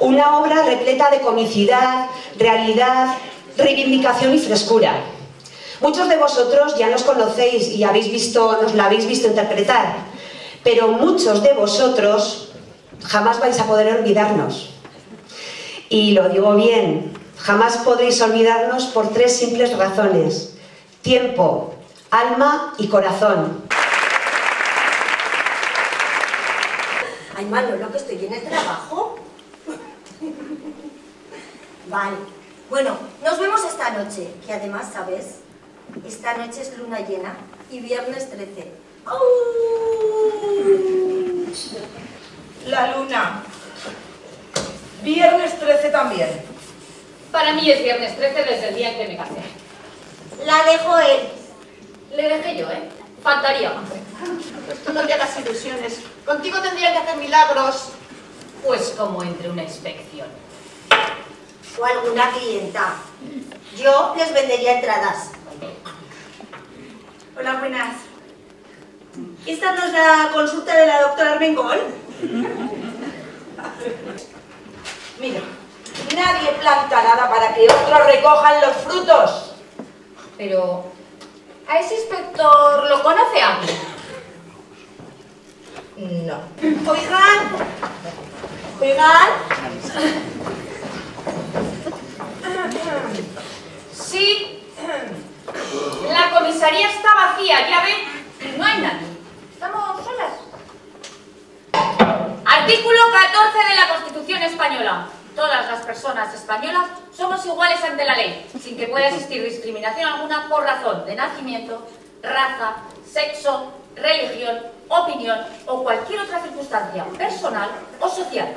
Una obra repleta de comicidad, realidad, reivindicación y frescura. Muchos de vosotros ya nos conocéis y habéis visto, nos la habéis visto interpretar, pero muchos de vosotros jamás vais a poder olvidarnos. Y lo digo bien, jamás podréis olvidarnos por tres simples razones. Tiempo, alma y corazón. Ay, Manolo, que estoy en el trabajo. Vale. Bueno, nos vemos esta noche, que además, ¿sabes? Esta noche es luna llena y viernes 13. ¡Au! La luna. Viernes 13 también. Para mí es viernes 13 desde el día en que me casé. La dejo él. Le dejé yo, ¿eh? Faltaría más. Tú no te hagas ilusiones. Contigo tendrían que hacer milagros. Pues como entre una inspección. O alguna clienta. Yo les vendería entradas. Hola, buenas. ¿Esta no es la consulta de la doctora Armengol? Mira, nadie planta nada para que otros recojan los frutos. Pero... ¿A ese inspector lo conoce alguien? No. Oigan, oigan, Sí. La comisaría está vacía, ya ven. No hay nadie. Estamos solas. Artículo 14 de la Constitución Española. Todas las personas españolas somos iguales ante la ley, sin que pueda existir discriminación alguna por razón de nacimiento, raza, sexo, religión, opinión o cualquier otra circunstancia personal o social.